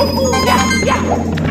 Yeah, yeah.